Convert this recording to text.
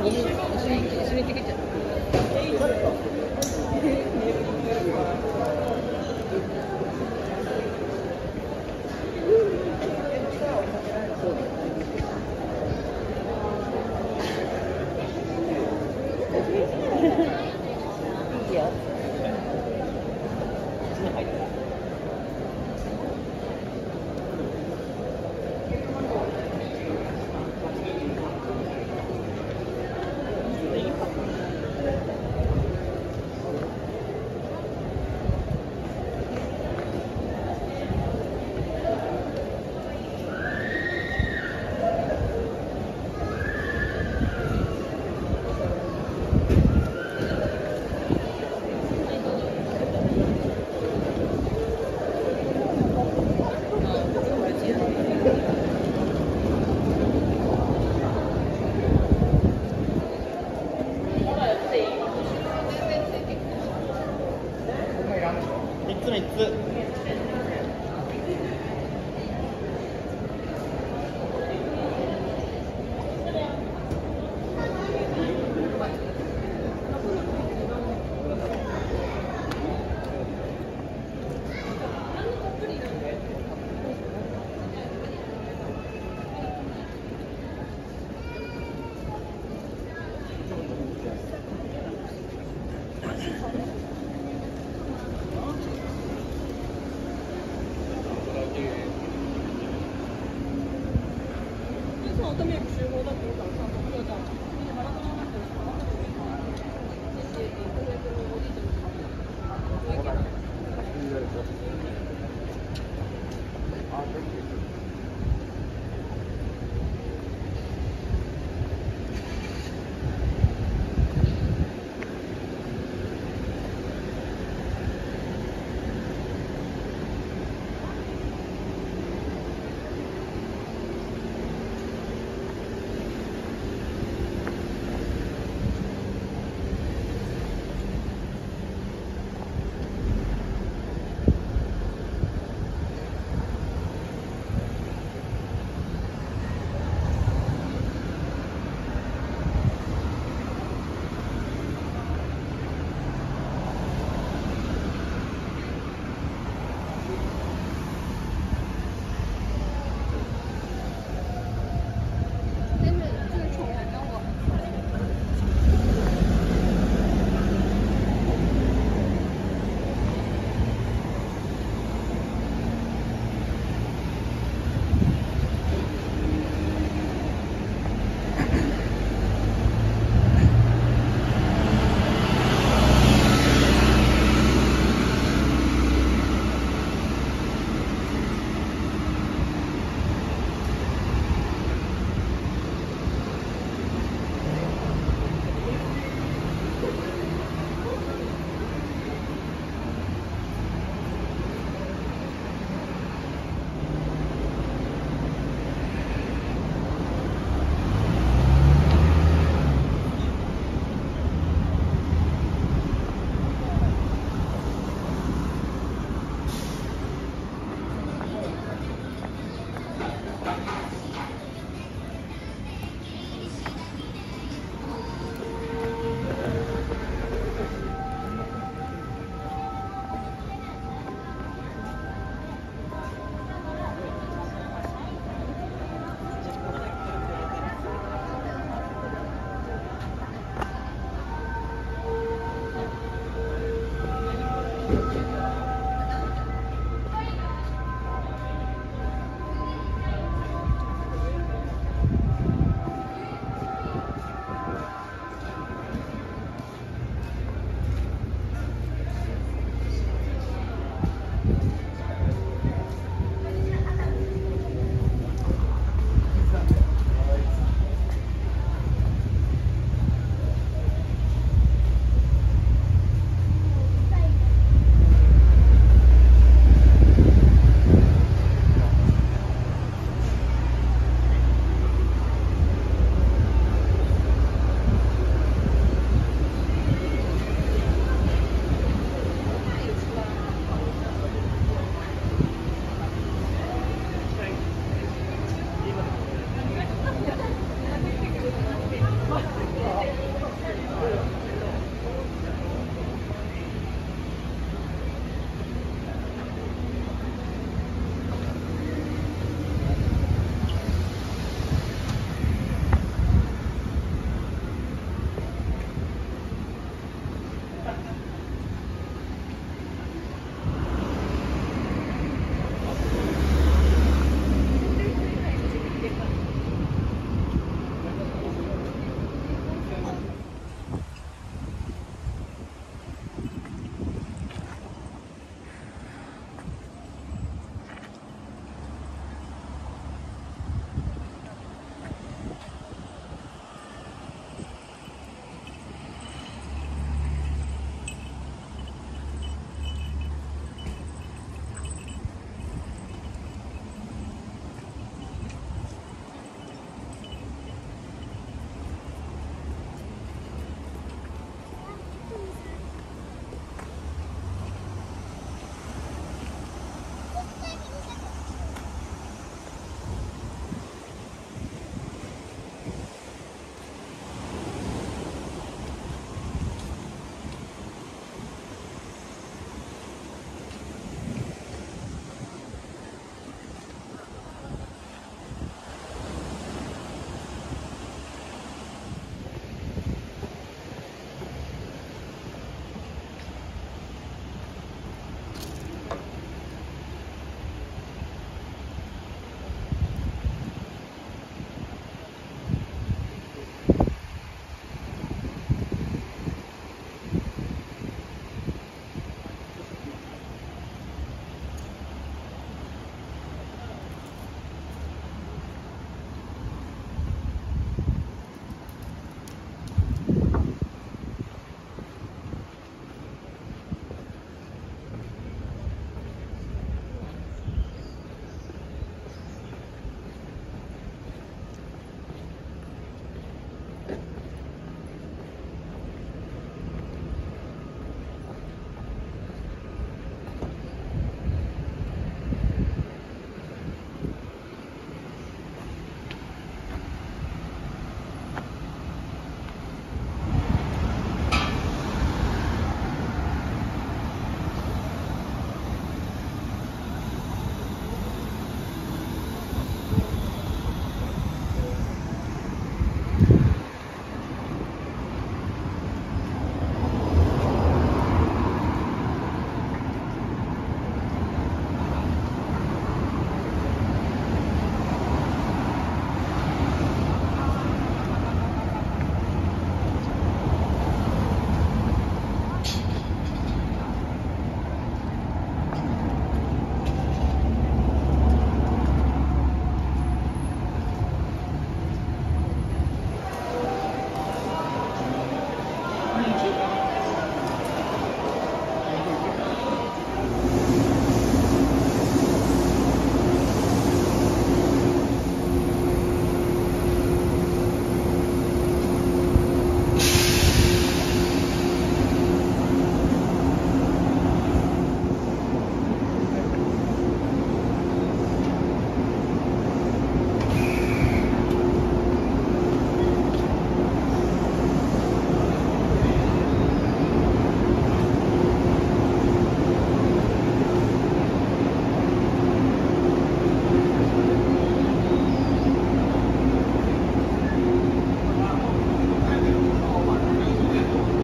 一緒に行ってきちゃう这次我对面集合だって。